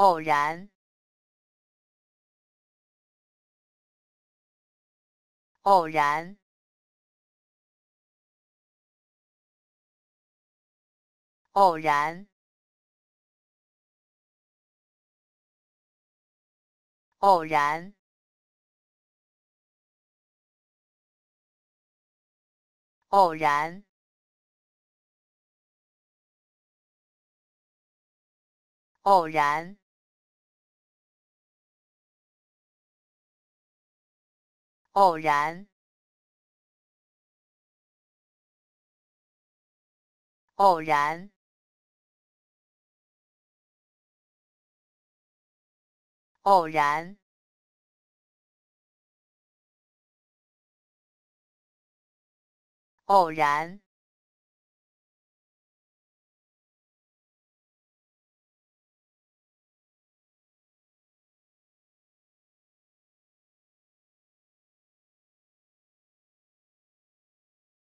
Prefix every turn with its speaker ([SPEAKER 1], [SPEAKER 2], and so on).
[SPEAKER 1] 偶然，偶然，偶然，偶然，偶然。偶然，偶然，偶然，偶然，偶然。